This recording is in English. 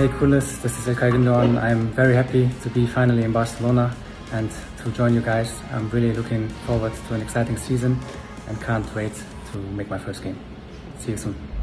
Hey Culers, this is Ilkay Gündoğan. I'm very happy to be finally in Barcelona and to join you guys. I'm really looking forward to an exciting season and can't wait to make my first game. See you soon.